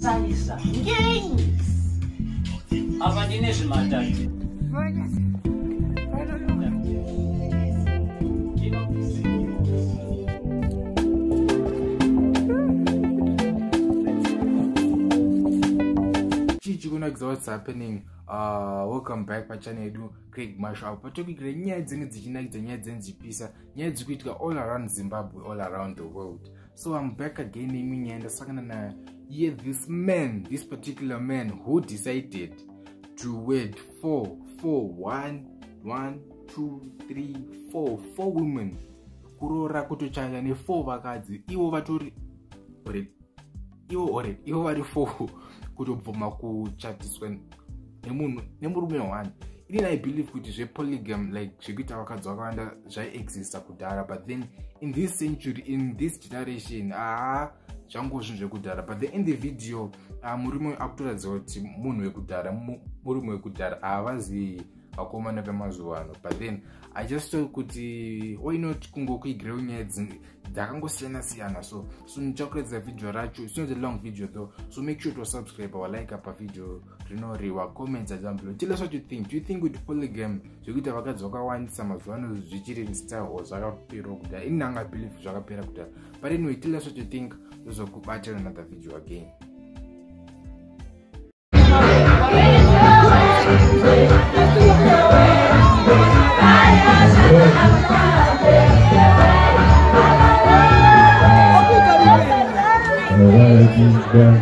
saisa ngenyi apa ndine zvimatatu chichikunakidza what's happening? Uh, welcome back pachannel yedu craig marshall patokigire nyaya dzinenge dzichinakidza nyaya dzinenge dzichipisa nyaya dziri kuitika all around zimbabwe all around the world so i'm back again imi nyaya ndasangana naye ye this man this particular man who decided to wed four four one one two three four four women. Kuroora kutochanya nefour vakadzi. Ivo vatori ivo ore ivo vari four. Kutobvuma kuchatiswa nemunhu nemurume one inini i believe kuti zvepolygam like zvekuita vakadzi vakawanda zvaiexista kudhara but then in this century in this generation haa zvango zvinhu zvekudhara but then in the video uh, murume akutoratidza kuti munhu wekudhara murume wekudhara havazivi vakomana vemazuva ano. But then i just thought kuti not kungokuigirewo nyaya dzakangosiyana siyana so so ndichakuratidza vhidhio racho. Its not a long video though. So make sure to subscribe walike pavhidhio rinori wacommentsa down below. Tell us what you think. Do you think kuti polygam zvekuita vakadzi vakawandisa mazuva ano zvichiri style or zvakaperawo kudhara ini hangabelieve zvakapera kudhara but anyway tell us what you think. Zozokubatira another video again There will be there.